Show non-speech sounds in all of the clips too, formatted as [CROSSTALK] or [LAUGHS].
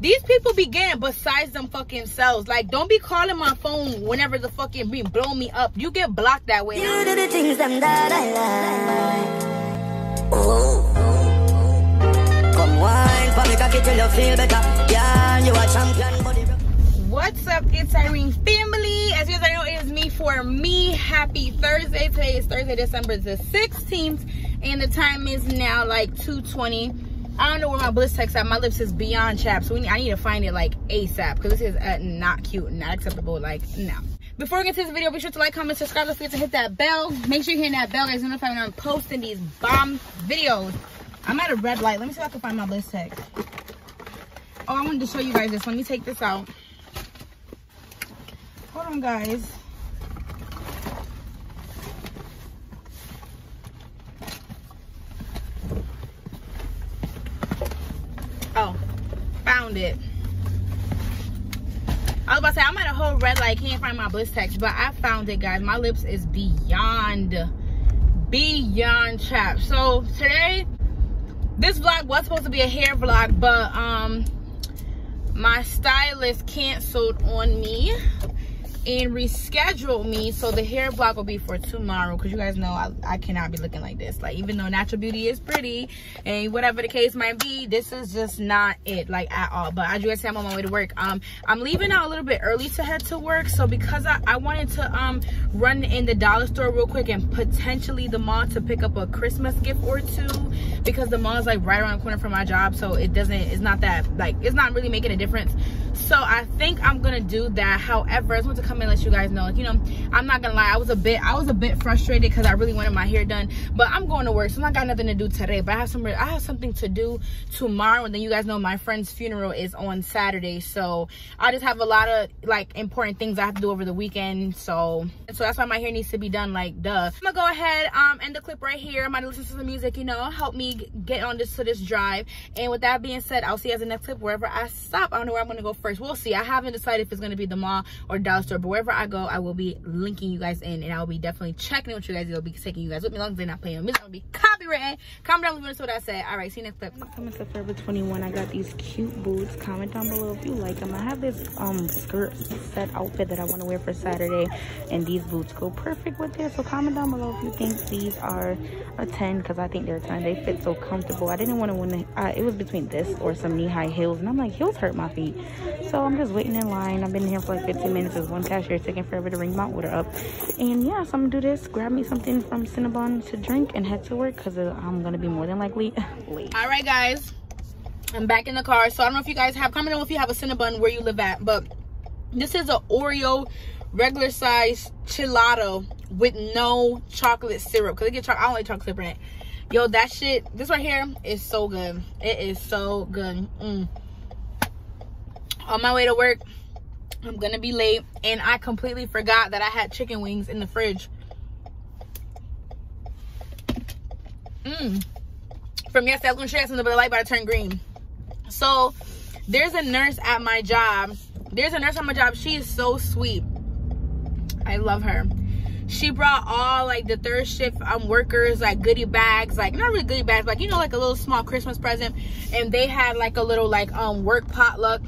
These people be getting besides them fucking selves. Like, don't be calling my phone whenever the fucking be blow me up. You get blocked that way. You do the things them that I like. Oh. Come wine for me cocky till you feel better. Yeah, you a champion, buddy. What's up? It's Irene family. As you guys know, it is me for me. Happy Thursday. Today is Thursday, December the 16th, and the time is now like 2:20. I don't know where my Blistex at. My lips is beyond chapped, so need, I need to find it like ASAP because this is uh, not cute, not acceptable. Like no. Before we get to this video, be sure to like, comment, subscribe. Don't forget to hit that bell. Make sure you hit that bell, guys. Notify when I'm posting these bomb videos. I'm at a red light. Let me see if I can find my Blistex. Oh, I wanted to show you guys this. Let me take this out. Hold on, guys. Oh, found it. I was about to say, I'm at a whole red light. Can't find my Blistex, but I found it, guys. My lips is beyond, beyond chapped. So today, this vlog was supposed to be a hair vlog, but um, my stylist canceled on me and reschedule me so the hair block will be for tomorrow. Because you guys know I, I cannot be looking like this. Like even though natural beauty is pretty and whatever the case might be this is just not it like at all. But as you guys see i'm on my way to work. Um i'm leaving out a little bit early to head to work. So because i, I wanted to um run in the dollar store real quick and potentially the mall to pick up a christmas gift or two because the mall is like right around the corner from my job. So it doesn't it's not that like it's not really making a difference so i think i'm gonna do that. However i just want to come and let you guys know like you know i'm not gonna lie i was a bit i was a bit frustrated because i really wanted my hair done but i'm going to work so i got nothing to do today but i have some i have something to do tomorrow and then you guys know my friend's funeral is on saturday so i just have a lot of like important things i have to do over the weekend so so that's why my hair needs to be done like duh. I'm gonna go ahead um end the clip right here. I'm gonna listen to some music you know help me get on this to this drive and with that being said i'll see you guys in the next clip wherever i stop. I don't know where i'm gonna go first. We'll see. I haven't decided if it's gonna be the mall or dollar store but wherever i go i will be linking you guys in and i'll be definitely checking in with you guys. I'll be taking you guys with me as long as they're not playing with me. Going to be copywritten comment down below what i said. All right see you next clip. To forever 21 i got these cute boots. Comment down below if you like them. I have this um skirt set outfit that i want to wear for saturday and these boots go perfect with this so comment down below if you think these are a 10 because i think they're a 10 they fit so comfortable. I didn't want to win uh, it was between this or some knee-high heels and i'm like heels hurt my feet so i'm just waiting in line. I've been here for like 15 minutes. There's one cashier taking forever to ring my order up. And yeah so i'm gonna do this. Grab me something from cinnabon to drink and head to work because uh, i'm gonna be more than likely [LAUGHS] late. All right guys. I'm back in the car. So i don't know if you guys have comment down if you have a cinnabon where you live at but this is a oreo regular size gelato with no chocolate syrup because they get chocolate i don't like chocolate syrup in it. Yo that shit this right here is so good. It is so good. Mm. On my way to work i'm gonna be late and i completely forgot that i had chicken wings in the fridge. Mm. from yesterday i was gonna share something but the light bar turned green. So there's a nurse at my job. There's a nurse at my job. She is so sweet. I love her. She brought all like the third shift um workers like goodie bags like not really goodie bags like you know like a little small christmas present. And they had like a little like um work potluck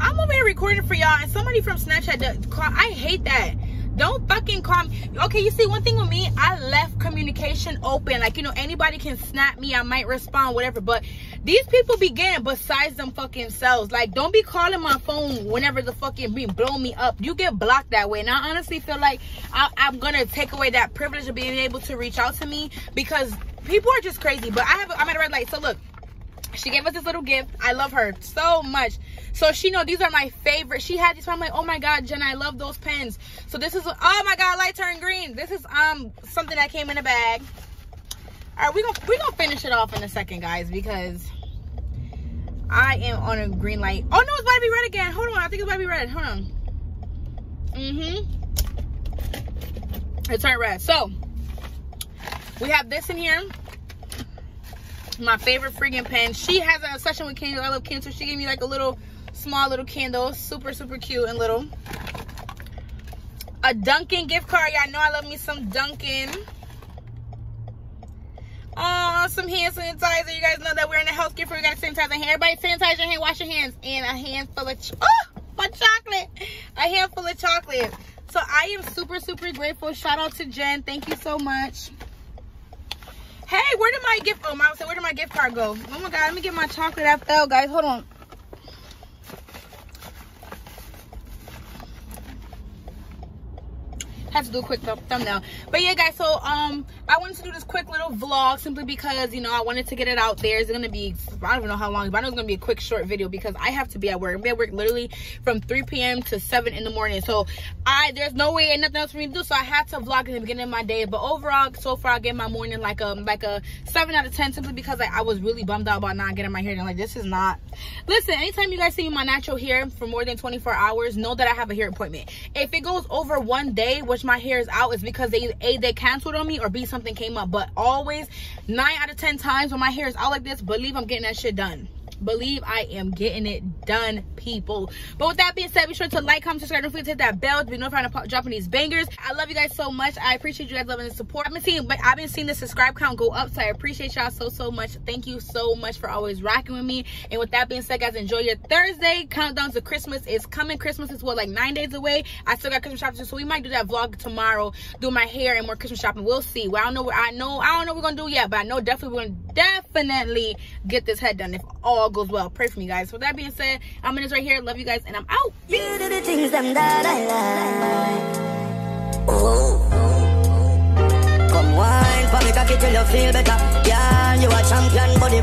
i'm over here recording for y'all and somebody from snapchat call, i hate that. Don't fucking call me. Okay you see one thing with me i left communication open. Like you know anybody can snap me i might respond whatever but these people be getting besides them fucking selves. Like don't be calling my phone whenever the fucking be blow me up. You get blocked that way and i honestly feel like I, i'm gonna take away that privilege of being able to reach out to me because people are just crazy but i have i'm at a red light. So look she gave us this little gift. I love her so much. So she know these are my favorite. She had these i'm like oh my god jenna i love those pens. So this is oh my god light turned green. This is um something that came in a bag. All right we're gonna we're gonna finish it off in a second guys because i am on a green light. Oh no it's about to be red again. Hold on i think it's about to be red. Hold on. Mm-hmm. It turned red. So we have this in here my favorite freaking pen. She has an obsession with candles. I love candles. She gave me like a little small little candle. Super, super cute and little. A Dunkin gift card. Y'all know I love me some Dunkin. Oh, some hand sanitizer. You guys know that we're in a healthcare for we gotta sanitize our hand. Everybody sanitize your hand, wash your hands. And a handful of oh, my chocolate. A handful of chocolate. So I am super, super grateful. Shout out to Jen. Thank you so much. Hey, where did my gift oh mom said where did my gift card go? Oh my god, let me get my chocolate. I fell, guys. Hold on. had to do a quick th thumbnail but yeah guys so um i wanted to do this quick little vlog simply because you know i wanted to get it out there. It's gonna be i don't even know how long but i know it's gonna be a quick short video because i have to be at work. I'm at work literally from 3 p.m to 7 in the morning. So i there's no way and nothing else for me to do. So i had to vlog in the beginning of my day. But overall so far i get my morning like a like a 7 out of 10 simply because i was really bummed out about not getting my hair done. Like this is not listen anytime you guys see my natural hair for more than 24 hours know that i have a hair appointment. If it goes over one day which my hair is out is because they a they canceled on me or b something came up. But always nine out of ten times when my hair is out like this believe i'm getting that shit done believe I am getting it done, people. But with that being said, be sure to like, comment, subscribe, don't forget to hit that bell to be notified of dropping these bangers. I love you guys so much. I appreciate you guys loving the support. I've been seeing, but I've been seeing the subscribe count go up, so I appreciate y'all so so much. Thank you so much for always rocking with me. And with that being said, guys, enjoy your Thursday. Countdown to Christmas is coming. Christmas is what like nine days away. I still got Christmas shopping, so we might do that vlog tomorrow. Do my hair and more Christmas shopping. We'll see. Well, I don't know. What, I know. I don't know what we're gonna do yet, but I know definitely we're gonna definitely get this head done if all goes well. Pray for me guys. With that being said, I'm in this right here. Love you guys, and I'm out. You do the things that I like. Oh. Come wine for me, cocky till you feel better. Yeah, you a champion, body